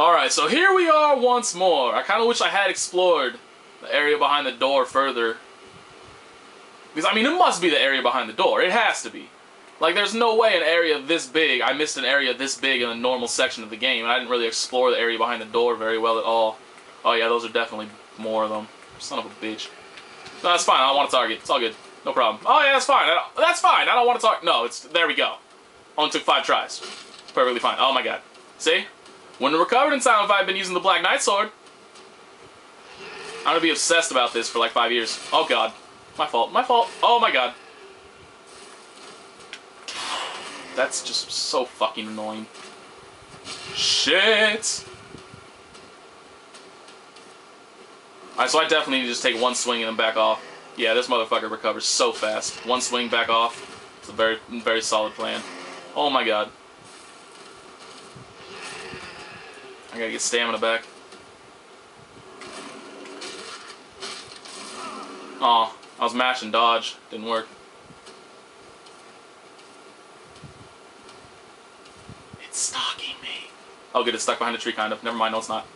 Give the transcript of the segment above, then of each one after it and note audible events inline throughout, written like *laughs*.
Alright, so here we are once more. I kind of wish I had explored the area behind the door further. Because, I mean, it must be the area behind the door. It has to be. Like, there's no way an area this big, I missed an area this big in a normal section of the game, and I didn't really explore the area behind the door very well at all. Oh yeah, those are definitely more of them. Son of a bitch. No, that's fine. I don't want to target. It's all good. No problem. Oh yeah, that's fine. that's fine. I don't want to talk. No, it's there we go. Only took five tries. Perfectly fine. Oh my god. See? Wouldn't have recovered in time if I had been using the Black Knight Sword. I'm gonna be obsessed about this for like five years. Oh god. My fault. My fault. Oh my god. That's just so fucking annoying. Shit! Alright, so I definitely need to just take one swing and then back off. Yeah, this motherfucker recovers so fast. One swing, back off. It's a very, very solid plan. Oh my god. I gotta get stamina back. Oh, I was mashing dodge. Didn't work. It's stalking me. Oh, good. It's stuck behind a tree, kind of. Never mind. No, it's not.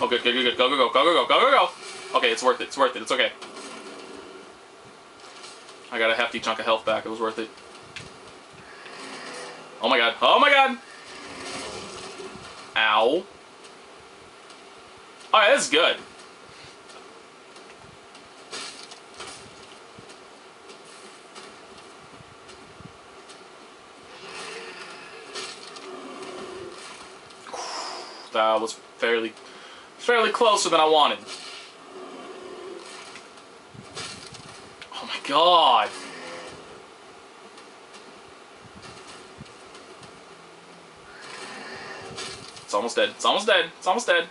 Oh, good, good, good, good. Go, go, go, go, go, go, go, go, go. Okay, it's worth it. It's worth it. It's okay. I got a hefty chunk of health back. It was worth it. Oh my god. Oh my god! Ow. Alright, that's good. That was fairly, fairly closer than I wanted. Oh my god. It's almost dead. It's almost dead. It's almost dead.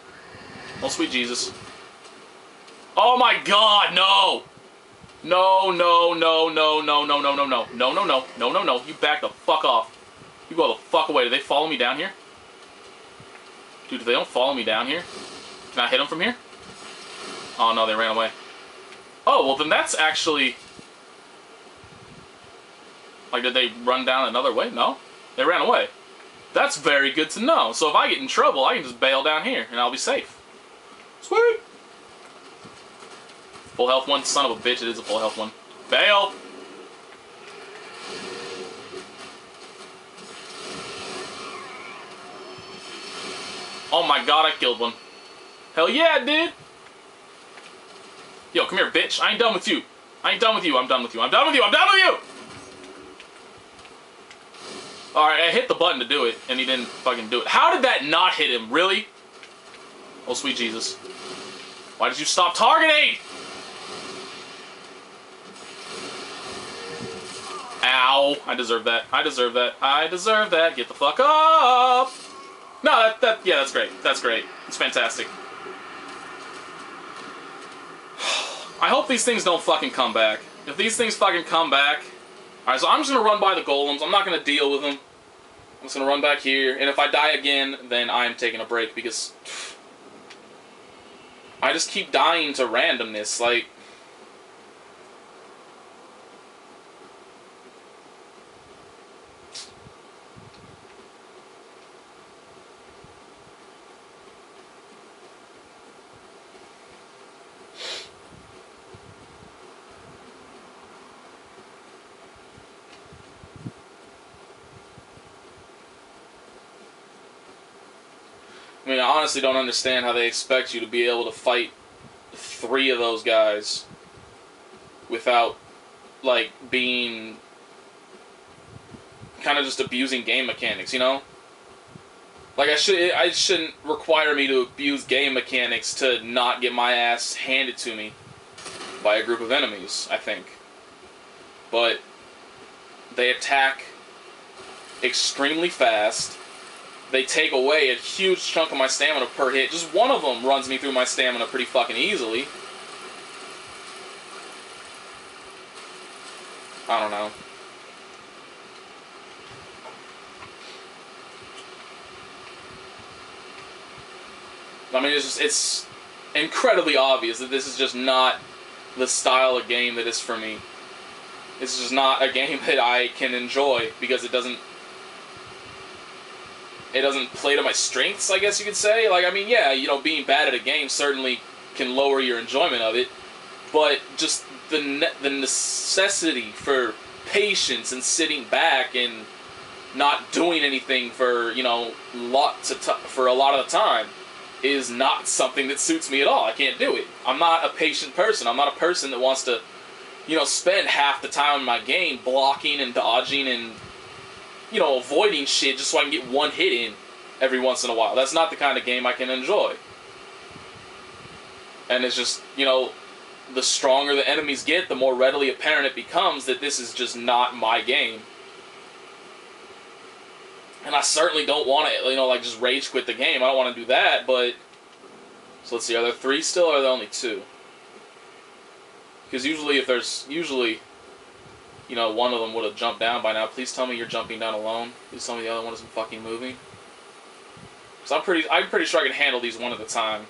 Oh, sweet Jesus. Oh my god, no! No, no, no, no, no, no, no, no, no. No, no, no. No, no, no. You back the fuck off. You go the fuck away. Do they follow me down here? Dude, if they don't follow me down here, can I hit them from here? Oh no, they ran away. Oh, well then that's actually... Like, did they run down another way? No. They ran away. That's very good to know. So if I get in trouble, I can just bail down here, and I'll be safe. Sweet! Full health one? Son of a bitch, it is a full health one. Bail! Oh my god, I killed one. Hell yeah, I did! Yo, come here, bitch. I ain't done with you. I ain't done with you. I'm done with you. I'm done with you. I'm done with you! Alright, I hit the button to do it, and he didn't fucking do it. How did that not hit him? Really? Oh, sweet Jesus. Why did you stop targeting? Ow. I deserve that. I deserve that. I deserve that. Get the fuck up! No, that, that, yeah, that's great. That's great. It's fantastic. *sighs* I hope these things don't fucking come back. If these things fucking come back... Alright, so I'm just gonna run by the golems. I'm not gonna deal with them. I'm just gonna run back here. And if I die again, then I'm taking a break because... I just keep dying to randomness. Like, mean, I honestly don't understand how they expect you to be able to fight three of those guys without, like, being kind of just abusing game mechanics, you know? Like I should, I shouldn't require me to abuse game mechanics to not get my ass handed to me by a group of enemies. I think, but they attack extremely fast they take away a huge chunk of my stamina per hit. Just one of them runs me through my stamina pretty fucking easily. I don't know. I mean, it's just, it's incredibly obvious that this is just not the style of game that is for me. This is just not a *laughs* game that I can enjoy because it doesn't it doesn't play to my strengths, I guess you could say. Like, I mean, yeah, you know, being bad at a game certainly can lower your enjoyment of it, but just the ne- the necessity for patience and sitting back and not doing anything for you know lots of t- for a lot of the time is not something that suits me at all. I can't do it. I'm not a patient person. I'm not a person that wants to you know spend half the time in my game blocking and dodging and you know avoiding shit just so I can get one hit in every once in a while. That's not the kind of game I can enjoy. And it's just, you know, the stronger the enemies get, the more readily apparent it becomes that this is just not my game. And I certainly don't want to, you know, like just rage quit the game. I don't want to do that, but. So let's see, are there three still or are there only two? Because usually, if there's. Usually, you know, one of them would have jumped down by now. Please tell me you're jumping down alone. Please tell me the other one isn't fucking moving. Because I'm pretty, I'm pretty sure I can handle these one at a time.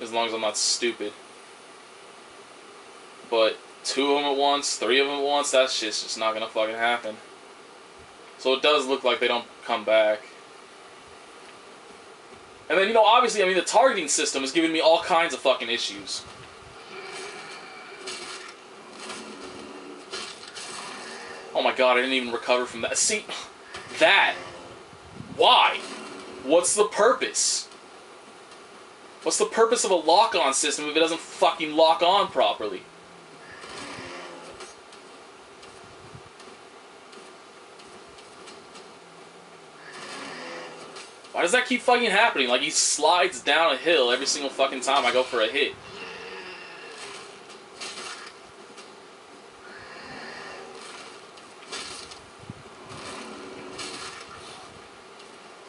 As long as I'm not stupid. But two of them at once, three of them at once, that shit's just not gonna fucking happen. So it does look like they don't come back. And then, you know, obviously, I mean, the targeting system is giving me all kinds of fucking issues. Oh my god, I didn't even recover from that. See, that. Why? What's the purpose? What's the purpose of a lock-on system if it doesn't fucking lock on properly? Why does that keep fucking happening? Like he slides down a hill every single fucking time I go for a hit.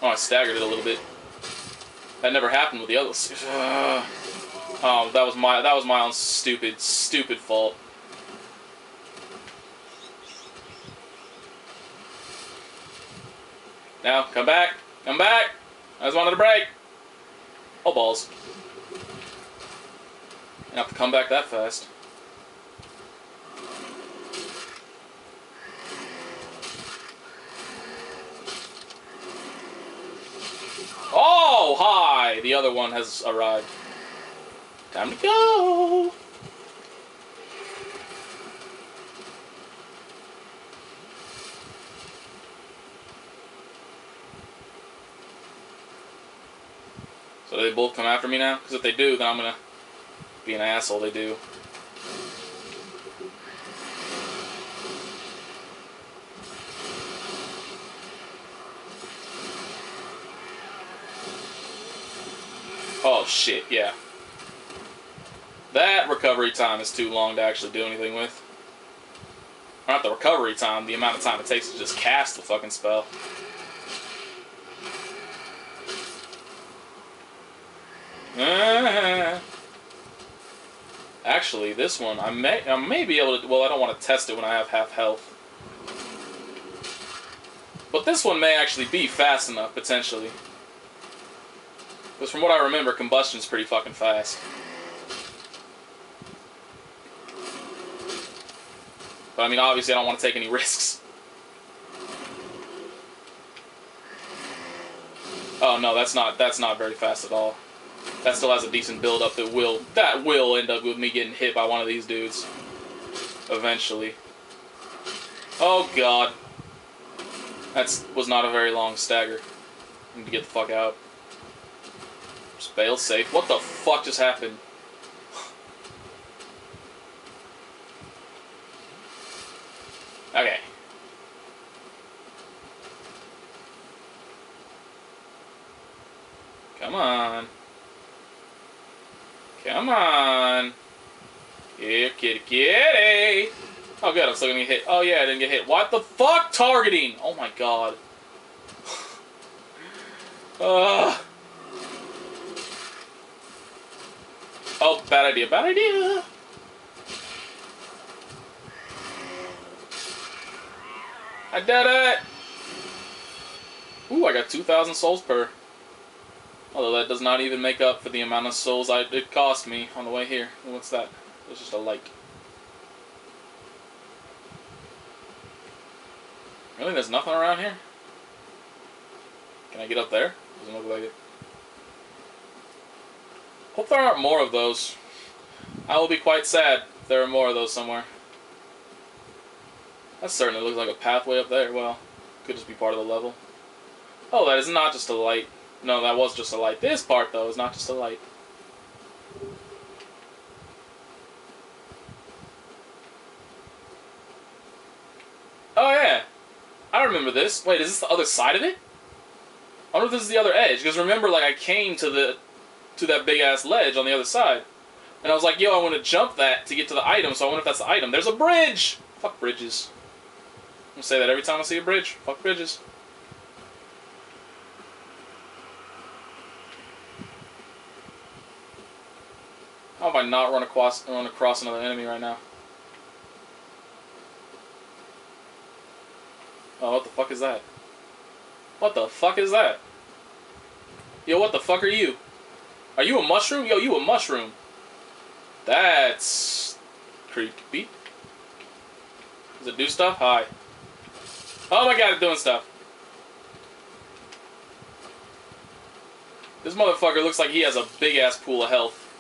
Oh, I staggered it a little bit. That never happened with the others. oh, *sighs* that was my that was my own stupid stupid fault. Now, come back. Come back. I just wanted a break. Oh, balls. You have to come back that fast. Oh, hi! The other one has arrived. Time to go! So they both come after me now? Because if they do, then I'm gonna be an asshole. They do. Shit, yeah. That recovery time is too long to actually do anything with. Or not the recovery time, the amount of time it takes to just cast the fucking spell. *laughs* Actually, this one I may I may be able to. Well, I don't want to test it when I have half health. But this one may actually be fast enough potentially. Because from what I remember, combustion's pretty fucking fast. But I mean, obviously, I don't want to take any *laughs* risks. Oh no, that's not that's not very fast at all. That still has a decent build up that will that will end up with me getting hit by one of these dudes. Eventually. Oh god. That was not a very long stagger. I need to get the fuck out. Just fail safe. What the fuck just happened? okay. Come on. Come on. Here, get kitty. Oh, good. I'm still gonna get hit. Oh, yeah, I didn't get hit. What the fuck? Targeting. Oh, my God. *sighs* uh. Oh, bad idea. Bad idea. I did it. Ooh, I got 2,000 souls per. Although that does not even make up for the amount of souls I, it cost me on the way here. What's that? It's just a light. Really? There's nothing around here? Can I get up there? Doesn't look like it. Hope there aren't more of those. I will be quite sad if there are more of those somewhere. That certainly looks like a pathway up there. Well, could just be part of the level. Oh, that is not just a light. No, that was just a light. This part, though, is not just a light. Oh, yeah. I remember this. Wait, is this the other side of it? I wonder if this is the other edge. Because remember, like, I came to the to that big-ass ledge on the other side. And I was like, yo, I want to jump that to get to the item, so I wonder if that's the item. There's a bridge! Fuck bridges. I'm gonna say that every time I see a bridge. Fuck bridges. How have I not run across, run across another enemy right now? Oh, what the fuck is that? What the fuck is that? Yo, what the fuck are you? Are you a mushroom? Yo, you a mushroom. That's creepy. Does it do stuff? Hi. Oh my god, it's doing stuff. This motherfucker looks like he has a big ass pool of health.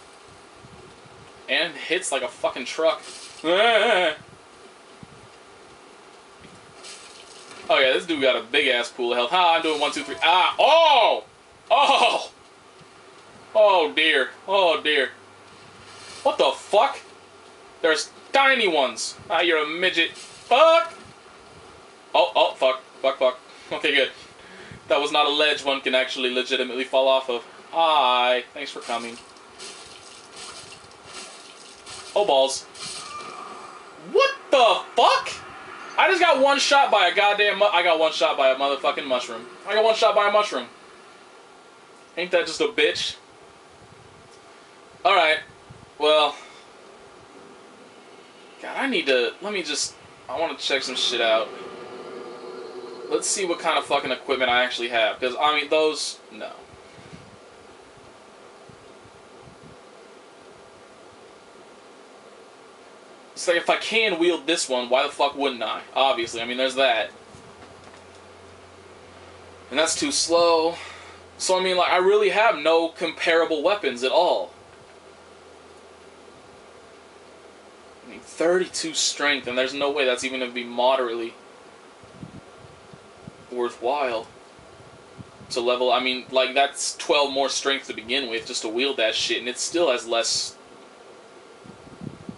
And hits like a fucking truck. *laughs* Oh yeah, this dude got a big ass pool of health. Ha, I'm doing one, two, three. Ah, oh! Oh! Oh dear. Oh dear. What the fuck? There's tiny ones. Ah, you're a midget. Fuck! Oh, oh, fuck. Fuck, fuck. *laughs* Okay, good. That was not a ledge one can actually legitimately fall off of. Hi. Thanks for coming. Oh, balls. What the fuck? I just got one shot by a goddamn. I got one shot by a motherfucking mushroom. I got one shot by a mushroom. Ain't that just a bitch? Alright. Well. God, I need to. Let me just. I want to check some shit out. Let's see what kind of fucking equipment I actually have. Because, I mean, those. No. It's like if I can wield this one, why the fuck wouldn't I? Obviously, I mean, there's that. And that's too slow. So, I mean, like, I really have no comparable weapons at all. Mean, 32 strength, and there's no way that's even going to be moderately worthwhile to level. I mean, like, that's 12 more strength to begin with just to wield that shit, and it still has less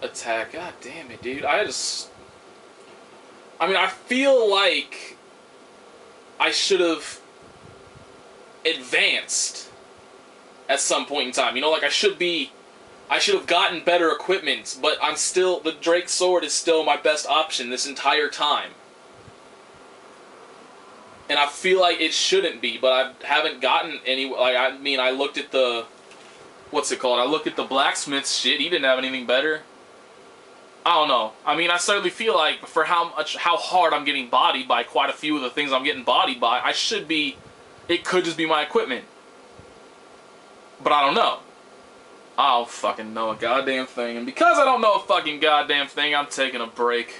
attack. God damn it, dude. I just. I mean, I feel like I should have advanced at some point in time. You know, like I should be. I should have gotten better equipment, but I'm still. The Drake Sword is still my best option this entire time. And I feel like it shouldn't be, but I haven't gotten any. Like, I mean, I looked at the. What's it called? I looked at the blacksmith shit. He didn't have anything better. I don't know. I mean, I certainly feel like for how much, how hard I'm getting bodied by quite a few of the things I'm getting bodied by, I should be, it could just be my equipment. But I don't know. I don't fucking know a goddamn thing. And because I don't know a fucking goddamn thing, I'm taking a break.